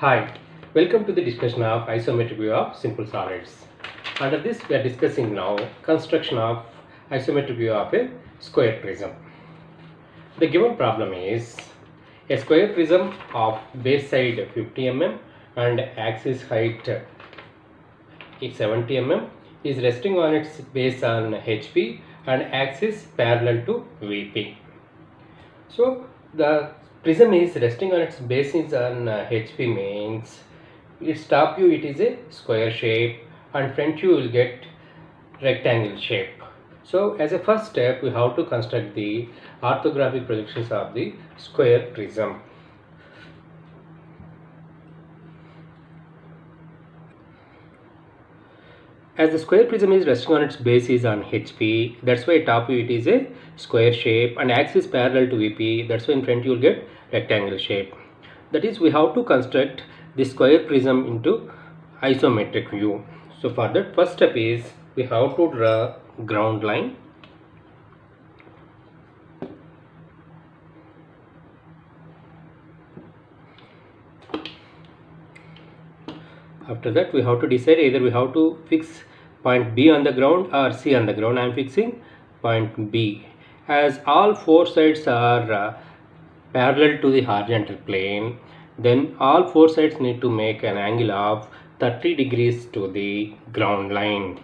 Hi, welcome to the discussion of isometric view of simple solids. Under this, we are discussing now construction of isometric view of a square prism. The given problem is a square prism of base side 50 mm and axis height is 70 mm is resting on its base on HP and axis parallel to VP. So the prism is resting on its base is on uh, HP means its top view it is a square shape and front view will get rectangle shape. So as a first step we have to construct the orthographic projections of the square prism. As the square prism is resting on its base is on HP, that's why top view it is a square shape and axis parallel to VP, that's why in front you will get rectangle shape. That is we have to construct the square prism into isometric view. So for that first step is we have to draw ground line after that we have to decide either we have to fix point B on the ground or C on the ground. I am fixing point B. As all four sides are uh, parallel to the horizontal plane then all four sides need to make an angle of 30 degrees to the ground line.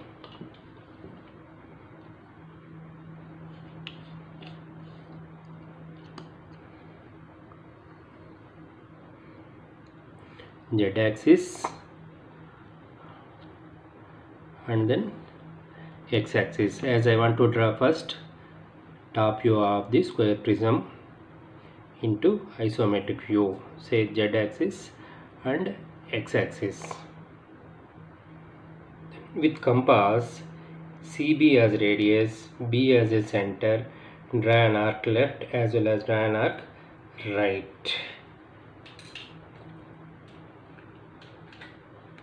Z axis and then x-axis as I want to draw first top view of the square prism into isometric view say z-axis and x-axis with compass CB as radius B as a center draw an arc left as well as draw an arc right.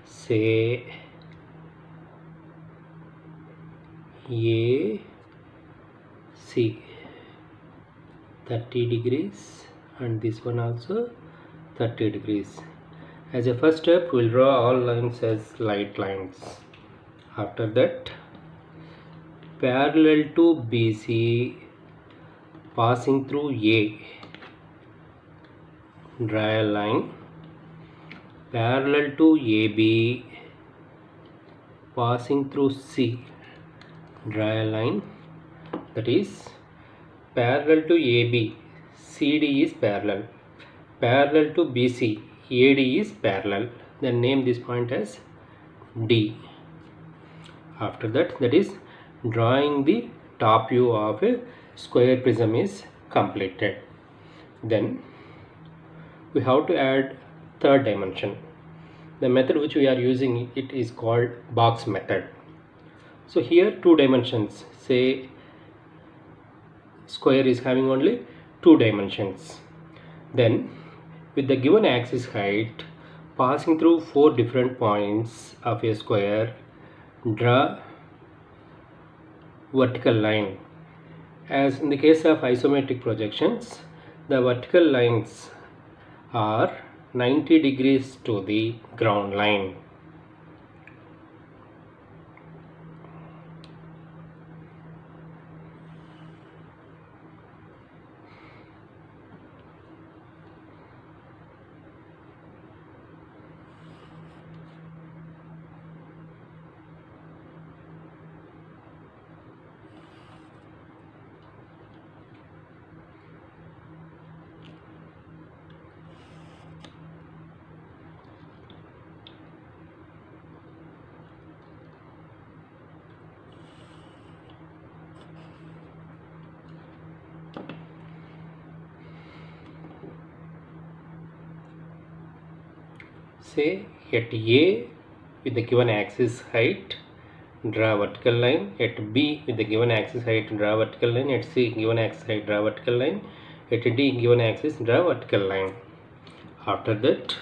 Say A C. 30 degrees and this one also 30 degrees. As a first step we'll draw all lines as light lines. After that parallel to BC passing through A draw a line. Parallel to AB passing through C draw a line that is parallel to AB CD is parallel. Parallel to BC AD is parallel. Then name this point as D. After that that is drawing the top view of a square prism is completed. Then we have to add third dimension. The method which we are using it is called box method so here two dimensions. Say square is having only two dimensions. Then with the given axis height passing through four different points of a square draw vertical line. As in the case of isometric projections the vertical lines are 90 degrees to the ground line say at A with the given axis height draw vertical line at B with the given axis height draw vertical line at C given axis height draw vertical line at D given axis draw vertical line. After that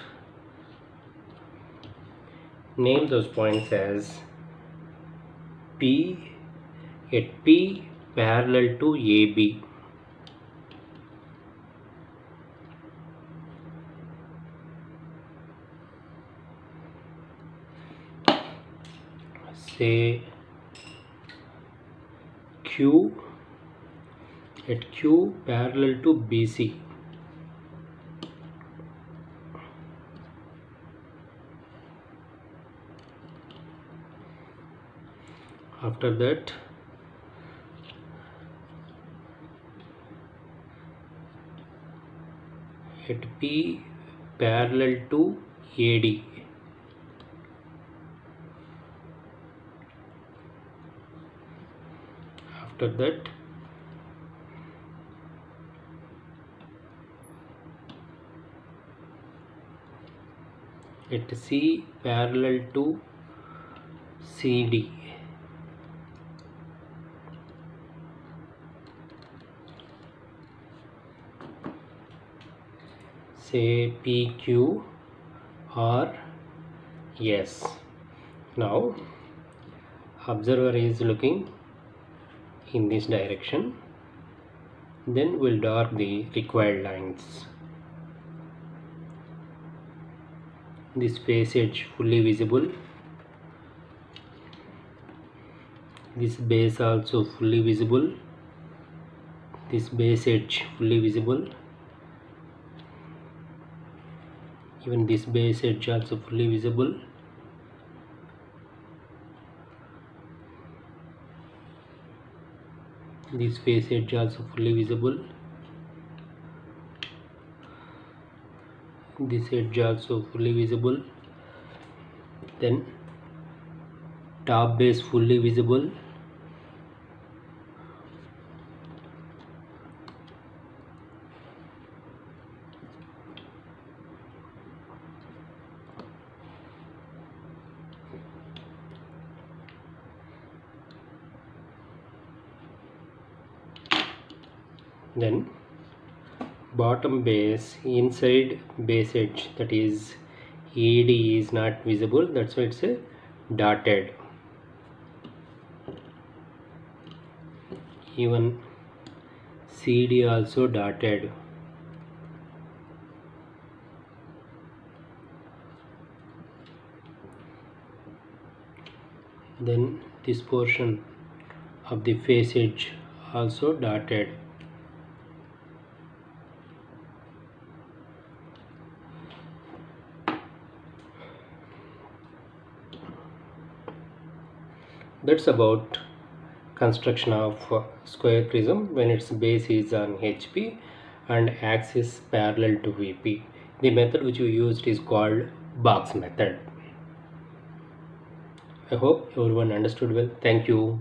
name those points as P at P parallel to AB say q at q parallel to bc after that at P parallel to AD after that at C parallel to CD say PQ R S. Now observer is looking in this direction. Then we'll draw the required lines. This face edge fully visible. This base also fully visible. This base edge fully visible. Even this base edge also fully visible this face edge also fully visible. This edge also fully visible. Then top base fully visible then bottom base inside base edge that is AD is not visible that's why it's a dotted. Even CD also dotted. Then this portion of the face edge also dotted that's about construction of square prism when its base is on HP and axis parallel to VP. The method which we used is called box method. I hope everyone understood well. Thank you.